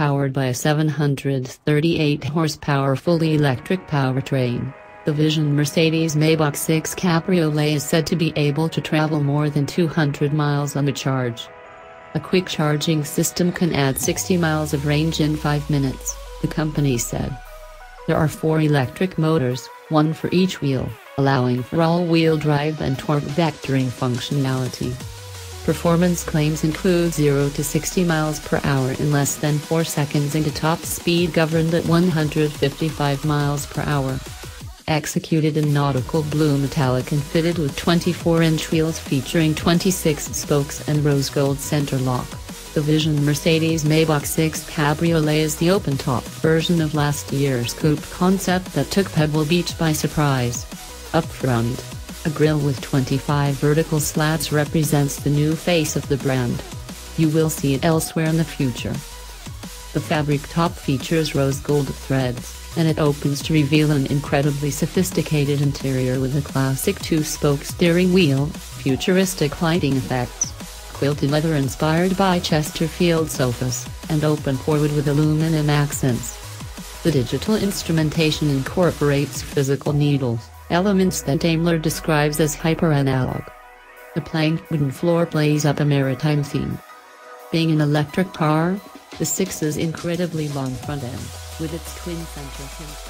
powered by a 738 horsepower fully electric powertrain. The Vision Mercedes Maybach 6 Cabriolet is said to be able to travel more than 200 miles on the charge. A quick charging system can add 60 miles of range in 5 minutes, the company said. There are four electric motors, one for each wheel, allowing for all-wheel drive and torque vectoring functionality. Performance claims include 0 to 60 miles per hour in less than 4 seconds and a top speed governed at 155 miles per hour. Executed in nautical blue metallic and fitted with 24-inch wheels featuring 26 spokes and rose gold center lock. The Vision Mercedes Maybach 6 Cabriolet is the open-top version of last year's coupe concept that took Pebble Beach by surprise. Up front, a grille with 25 vertical slats represents the new face of the brand. You will see it elsewhere in the future. The fabric top features rose gold threads, and it opens to reveal an incredibly sophisticated interior with a classic two-spoke steering wheel, futuristic lighting effects, quilted leather inspired by Chesterfield sofas, and open-pore wood with aluminum accents. The digital instrumentation incorporates physical needles, elements that Daimler describes as hyper-analog. The planked wooden floor plays up a maritime theme. Being an electric car, the 6's incredibly long front end, with its twin center